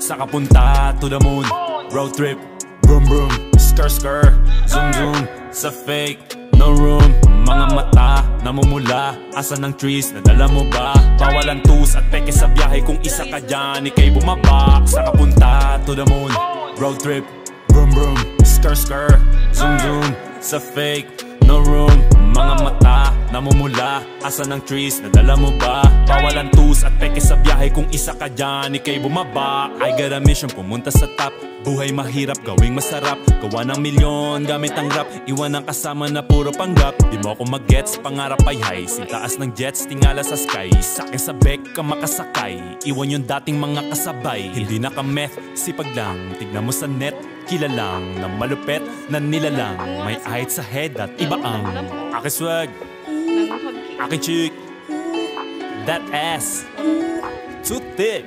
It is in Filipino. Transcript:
Sa kapunta to the moon. Road trip. Vroom vroom. Skr skr Zoom zoom. Sa fake. No room. Mga mata Namumula. Asan ng trees? Nadala mo ba? Bawalan tus at peke sa biyahe Kung isa ka dyan. Ika'y bumaba Sa kapunta to the moon. Road trip. Vroom vroom. Skr skr Zoom zoom. Sa fake. No room. Mga mata Namumula. Asan ng trees? Nadala mo ba? Bawalan tus at peke sa biyahe Kung isa ka dyan Ika'y bumaba. I got a mission Pumunta sa top. Buhay mahirap, gawing masarap. Gawa ng milyon, gamit ang rap. Iwan ang kasama na puro panggap. Di mo ako mag-gets, pangarap ay high. Sintaas ng jets, tingala sa sky. Sakin sa bek ka makasakay. Iwan yung dating mga kasabay. Hindi na ka meth, sipag lang. Tignan mo sa net, kilalang. Na malupet, na nilalang. May ahit sa head at iba ang Aking swag, aking chick That ass. Too thick.